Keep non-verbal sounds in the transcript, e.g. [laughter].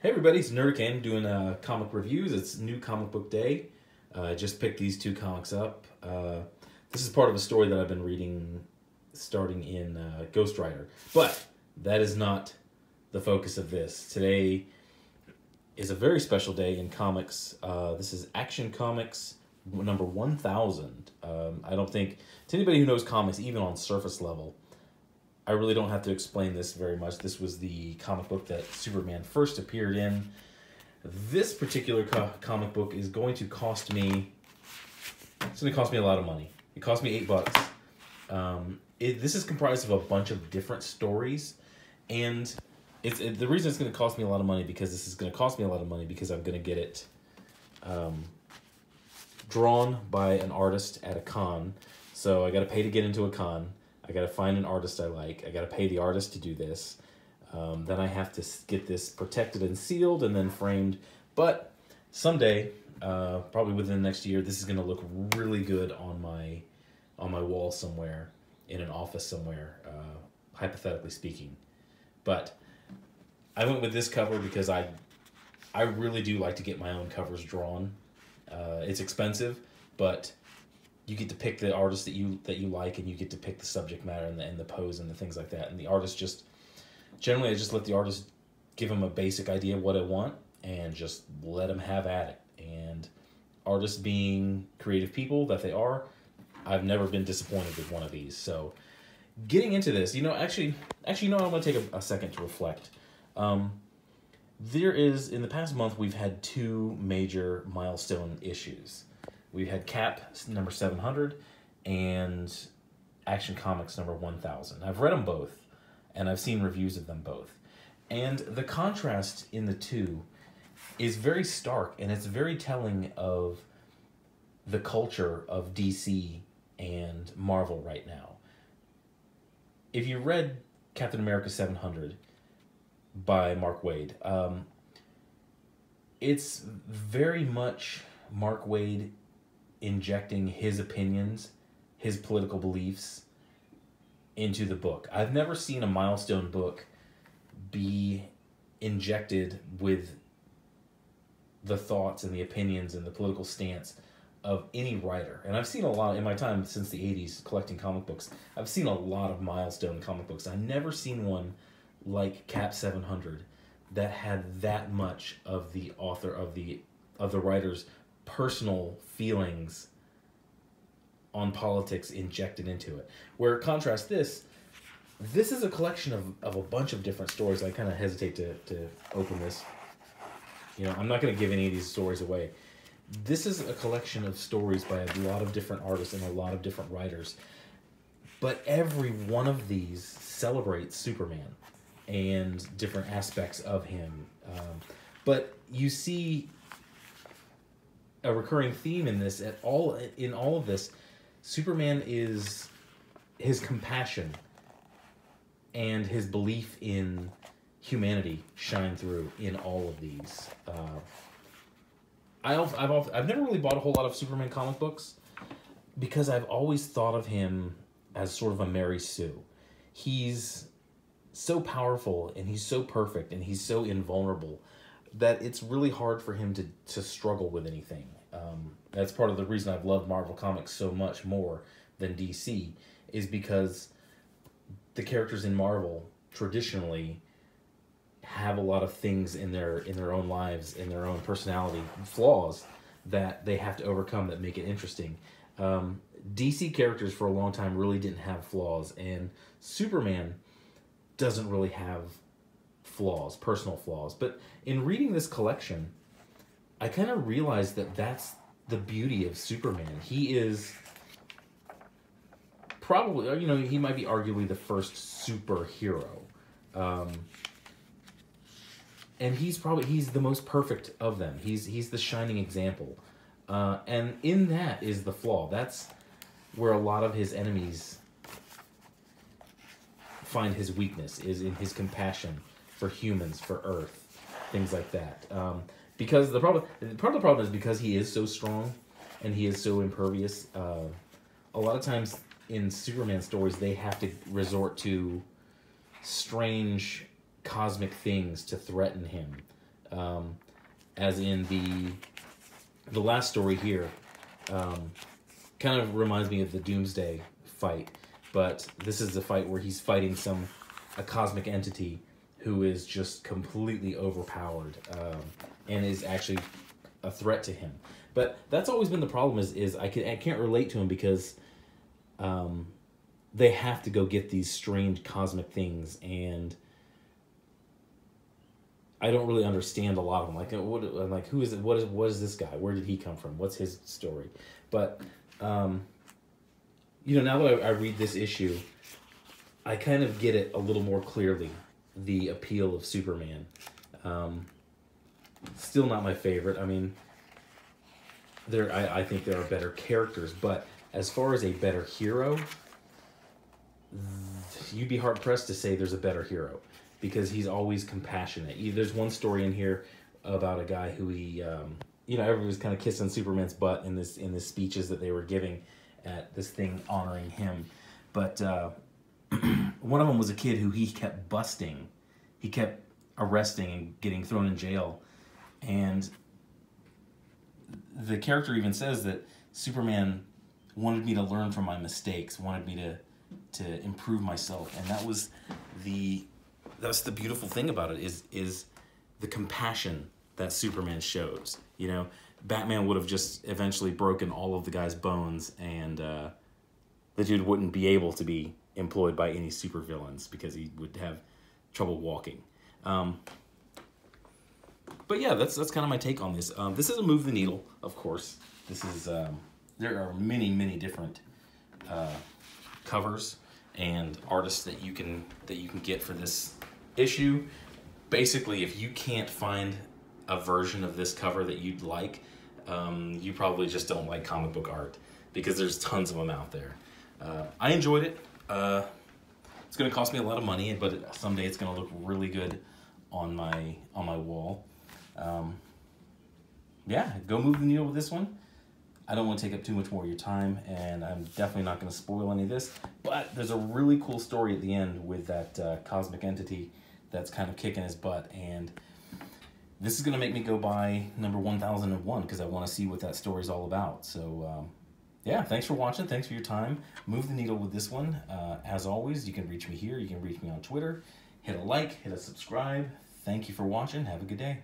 Hey everybody, it's Nerdicane doing uh, comic reviews. It's new comic book day. Uh, I just picked these two comics up. Uh, this is part of a story that I've been reading starting in uh, Ghost Rider. But that is not the focus of this. Today is a very special day in comics. Uh, this is Action Comics number 1000. Um, I don't think, to anybody who knows comics, even on surface level, I really don't have to explain this very much. This was the comic book that Superman first appeared in. This particular co comic book is going to cost me. It's going to cost me a lot of money. It cost me eight bucks. Um, it, this is comprised of a bunch of different stories, and it's it, the reason it's going to cost me a lot of money because this is going to cost me a lot of money because I'm going to get it um, drawn by an artist at a con. So I got to pay to get into a con. I got to find an artist I like. I got to pay the artist to do this. Um, then I have to get this protected and sealed and then framed. But someday, uh, probably within the next year, this is going to look really good on my on my wall somewhere in an office somewhere, uh, hypothetically speaking. But I went with this cover because I I really do like to get my own covers drawn. Uh, it's expensive, but you get to pick the artist that you that you like and you get to pick the subject matter and the, and the pose and the things like that. And the artist just generally i just let the artist give them a basic idea of what i want and just let them have at it. And artists being creative people that they are i've never been disappointed with one of these. So getting into this you know actually actually you know i'm going to take a, a second to reflect. Um, there is in the past month we've had two major milestone issues we had Cap number 700 and Action Comics number 1000. I've read them both and I've seen reviews of them both. And the contrast in the two is very stark and it's very telling of the culture of DC and Marvel right now. If you read Captain America 700 by Mark Waid, um, it's very much Mark Waid injecting his opinions, his political beliefs into the book. I've never seen a milestone book be injected with the thoughts and the opinions and the political stance of any writer. And I've seen a lot in my time since the 80s collecting comic books. I've seen a lot of milestone comic books. I've never seen one like Cap 700 that had that much of the author of the of the writer's personal feelings on politics injected into it. Where contrast this, this is a collection of, of a bunch of different stories. I kind of hesitate to, to open this. You know, I'm not going to give any of these stories away. This is a collection of stories by a lot of different artists and a lot of different writers. But every one of these celebrates Superman and different aspects of him. Um, but you see a recurring theme in this at all in all of this superman is his compassion and his belief in humanity shine through in all of these. Uh, I've, I've, I've never really bought a whole lot of superman comic books because i've always thought of him as sort of a mary sue. He's so powerful and he's so perfect and he's so invulnerable that it's really hard for him to, to struggle with anything um, that's part of the reason I've loved Marvel Comics so much more than DC, is because the characters in Marvel traditionally have a lot of things in their in their own lives, in their own personality flaws that they have to overcome that make it interesting. Um, DC characters for a long time really didn't have flaws, and Superman doesn't really have flaws, personal flaws. But in reading this collection, I kind of realized that that's the beauty of Superman. He is probably, you know, he might be arguably the first superhero. Um, and he's probably he's the most perfect of them. He's he's the shining example. Uh, and in that is the flaw. That's where a lot of his enemies find his weakness is in his compassion for humans, for Earth, things like that. Um, because the problem part of the problem is because he is so strong and he is so impervious uh, a lot of times in superman stories they have to resort to strange cosmic things to threaten him. Um, as in the the last story here, um, kind of reminds me of the Doomsday fight, but this is the fight where he's fighting some a cosmic entity who is just completely overpowered um, and is actually a threat to him. But that's always been the problem is is I can I can't relate to him because um, they have to go get these strange cosmic things and I don't really understand a lot of them. Like what I'm like who is it? What is what is this guy? Where did he come from? What's his story? But um, you know now that I, I read this issue, I kind of get it a little more clearly. The appeal of Superman. Um, still not my favorite. I mean, there I, I think there are better characters, but as far as a better hero, you'd be hard pressed to say there's a better hero because he's always compassionate. There's one story in here about a guy who he, um, you know, everybody was kind of kissing Superman's butt in this in the speeches that they were giving at this thing honoring him, but uh, [clears throat] one of them was a kid who he kept busting, he kept arresting and getting thrown in jail, and the character even says that Superman wanted me to learn from my mistakes, wanted me to to improve myself, and that was the that's the beautiful thing about it is is the compassion that Superman shows. You know, Batman would have just eventually broken all of the guy's bones, and uh, the dude wouldn't be able to be employed by any supervillains because he would have trouble walking. Um, but yeah, that's that's kind of my take on this. Um, this is a move the needle, of course. This is um, there are many many different uh, covers and artists that you can that you can get for this issue. Basically, if you can't find a version of this cover that you'd like, um, you probably just don't like comic book art because there's tons of them out there. Uh, I enjoyed it. Uh, it's going to cost me a lot of money, but someday it's going to look really good on my on my wall. Um, yeah, go move the needle with this one. I don't want to take up too much more of your time, and I'm definitely not going to spoil any of this. But there's a really cool story at the end with that uh, cosmic entity that's kind of kicking his butt, and this is going to make me go buy number 1001 because I want to see what that story is all about. So, um, yeah, thanks for watching. Thanks for your time. Move the needle with this one. Uh, as always, you can reach me here. You can reach me on Twitter. Hit a like, hit a subscribe. Thank you for watching. Have a good day.